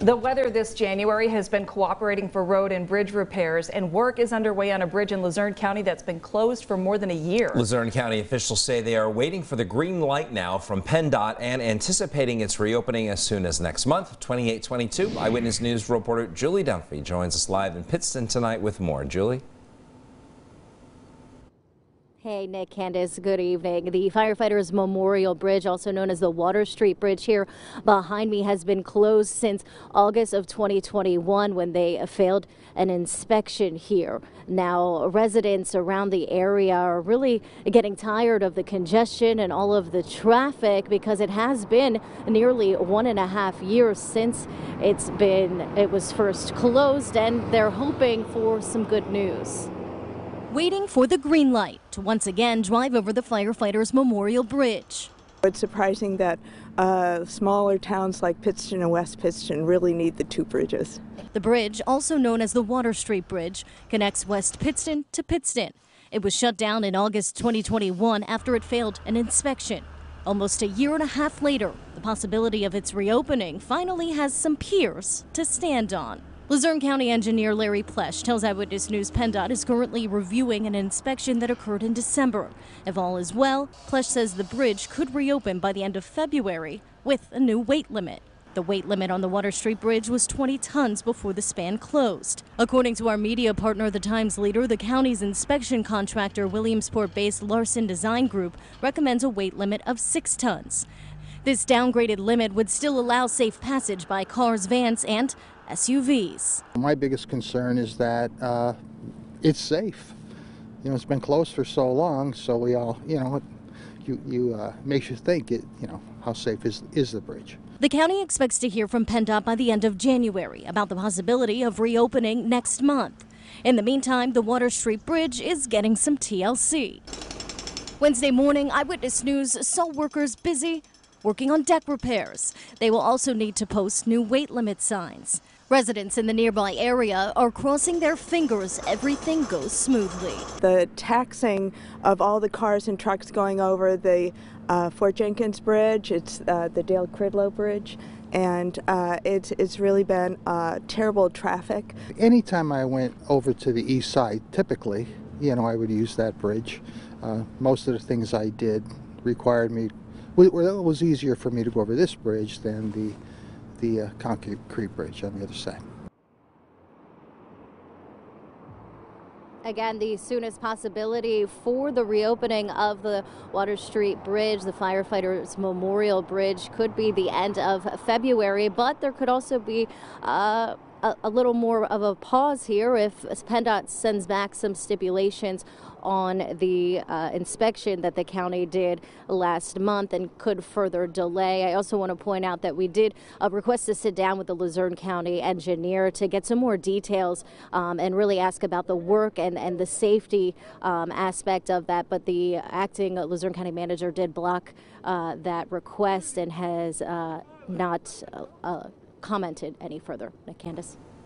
The weather this January has been cooperating for road and bridge repairs, and work is underway on a bridge in Luzerne County that's been closed for more than a year. Luzerne County officials say they are waiting for the green light now from PennDOT and anticipating its reopening as soon as next month. 2822 Eyewitness News reporter Julie Dunphy joins us live in Pittston tonight with more. Julie? Hey, Nick, Candace, good evening. The Firefighters Memorial Bridge, also known as the Water Street Bridge here behind me, has been closed since August of 2021 when they failed an inspection here. Now, residents around the area are really getting tired of the congestion and all of the traffic because it has been nearly one and a half years since it's been, it was first closed, and they're hoping for some good news waiting for the green light to once again drive over the firefighters' Memorial Bridge. It's surprising that uh, smaller towns like Pittston and West Pittston really need the two bridges. The bridge, also known as the Water Street Bridge, connects West Pittston to Pittston. It was shut down in August 2021 after it failed an inspection. Almost a year and a half later, the possibility of its reopening finally has some piers to stand on. Luzerne County engineer Larry Plesh tells Eyewitness News PennDOT is currently reviewing an inspection that occurred in December. If all is well, Plesh says the bridge could reopen by the end of February with a new weight limit. The weight limit on the Water Street Bridge was 20 tons before the span closed. According to our media partner, the Times Leader, the county's inspection contractor, Williamsport based Larson Design Group, recommends a weight limit of 6 tons. This downgraded limit would still allow safe passage by cars, vans, and SUVs. My biggest concern is that uh, it's safe. You know, it's been closed for so long, so we all, you know, you, you uh, makes you think, it, you know, how safe is, is the bridge. The county expects to hear from PennDOT by the end of January about the possibility of reopening next month. In the meantime, the Water Street Bridge is getting some TLC. Wednesday morning, Eyewitness News saw workers busy working on deck repairs. They will also need to post new weight limit signs. Residents in the nearby area are crossing their fingers everything goes smoothly. The taxing of all the cars and trucks going over the uh, Fort Jenkins Bridge, it's uh, the Dale Cridlow Bridge, and uh, it's, it's really been uh, terrible traffic. Anytime I went over to the east side, typically, you know, I would use that bridge. Uh, most of the things I did required me, well, it was easier for me to go over this bridge than the the uh, concrete bridge on the other side. Again, the soonest possibility for the reopening of the Water Street Bridge, the Firefighters Memorial Bridge, could be the end of February, but there could also be uh, a, a, little more of a pause here if PennDOT sends back some stipulations on the uh, inspection that the county did last month and could further delay. I also want to point out that we did uh, request to sit down with the Luzerne County engineer to get some more details um, and really ask about the work and, and the safety um, aspect of that. But the acting Luzerne County manager did block uh, that request and has uh, not uh, uh, commented any further. Candace.